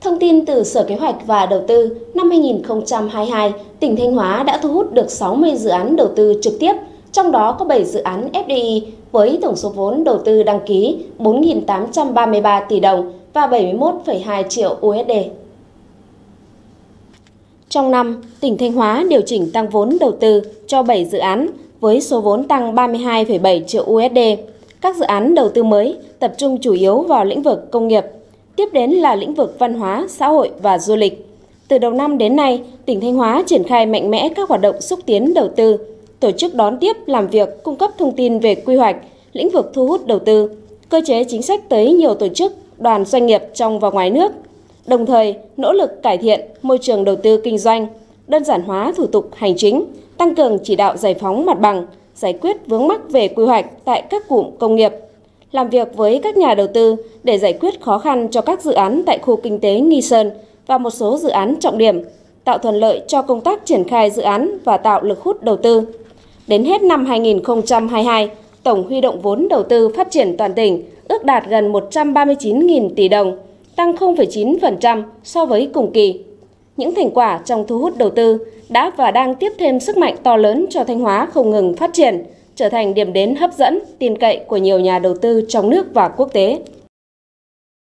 Thông tin từ Sở Kế hoạch và Đầu tư, năm 2022, tỉnh Thanh Hóa đã thu hút được 60 dự án đầu tư trực tiếp, trong đó có 7 dự án FDI với tổng số vốn đầu tư đăng ký 4.833 tỷ đồng và 71,2 triệu USD. Trong năm, tỉnh Thanh Hóa điều chỉnh tăng vốn đầu tư cho 7 dự án với số vốn tăng 32,7 triệu USD. Các dự án đầu tư mới tập trung chủ yếu vào lĩnh vực công nghiệp, tiếp đến là lĩnh vực văn hóa, xã hội và du lịch. Từ đầu năm đến nay, tỉnh Thanh Hóa triển khai mạnh mẽ các hoạt động xúc tiến đầu tư, tổ chức đón tiếp, làm việc, cung cấp thông tin về quy hoạch, lĩnh vực thu hút đầu tư, cơ chế chính sách tới nhiều tổ chức, đoàn doanh nghiệp trong và ngoài nước, đồng thời nỗ lực cải thiện môi trường đầu tư kinh doanh, đơn giản hóa thủ tục hành chính, tăng cường chỉ đạo giải phóng mặt bằng, giải quyết vướng mắc về quy hoạch tại các cụm công nghiệp, làm việc với các nhà đầu tư để giải quyết khó khăn cho các dự án tại khu kinh tế Nghi Sơn và một số dự án trọng điểm, tạo thuận lợi cho công tác triển khai dự án và tạo lực hút đầu tư. Đến hết năm 2022, tổng huy động vốn đầu tư phát triển toàn tỉnh ước đạt gần 139.000 tỷ đồng, tăng 0,9% so với cùng kỳ. Những thành quả trong thu hút đầu tư đã và đang tiếp thêm sức mạnh to lớn cho Thanh Hóa không ngừng phát triển, trở thành điểm đến hấp dẫn, tin cậy của nhiều nhà đầu tư trong nước và quốc tế.